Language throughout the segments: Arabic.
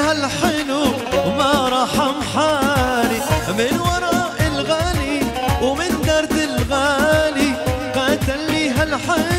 هالحلو وما رحم حالي من وراء الغالي ومن درد الغالي قتل لي هالحلو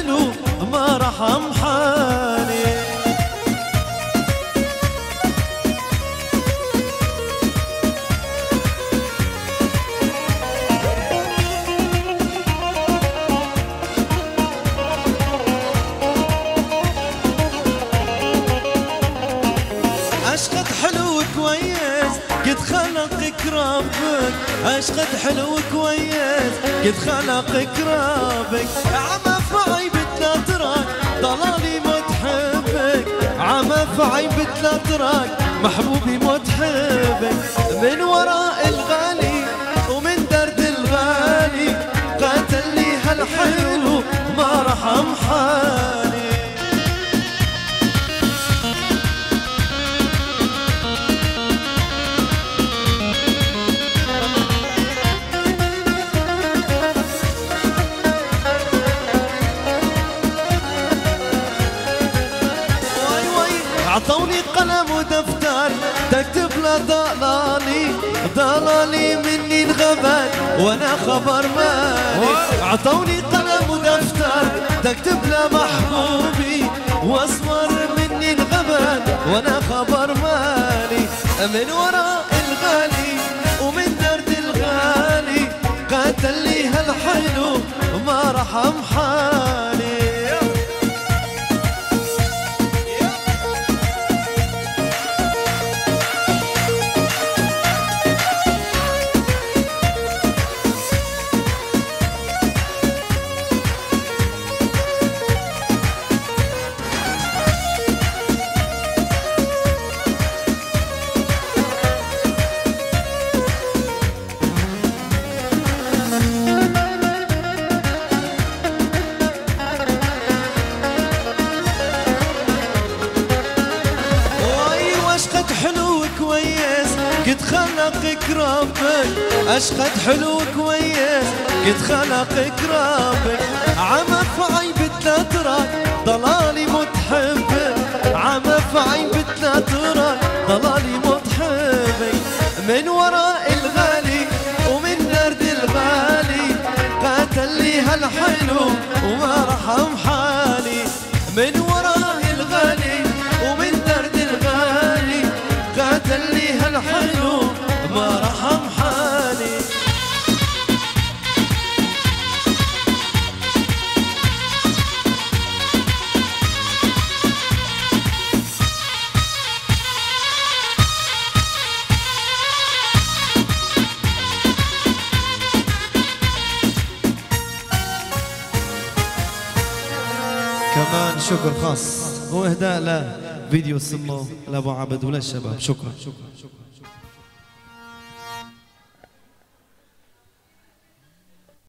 خلقك ربك عشقت حلو كويس قد خلقك ربك عمى في عيبة لا تراك ضلالي متحبك. عمى في عيبة لا تراك محبوبي متحبك. من وراء ضلالي ضلالي مني انغبن وأنا خبر مالي عطوني قلم ودفتر تكتب له محبوبي واصور مني انغبن وأنا خبر مالي. من وراء الغالي ومن درد الغالي قاتل لي هالحلو ما رحم حالي. خلقك ربك أشقد حلو كويس قد خلقك ربك عمى في تراك ضلالي متحبك عمى في تراك ضلالي متحبك من وراء الغالي ومن درد الغالي. قاتل لي هالحلو. كمان شكر خاص. واهداء لفيديو سمو لأبو عبد وللشباب شكرا شكرا شكرا.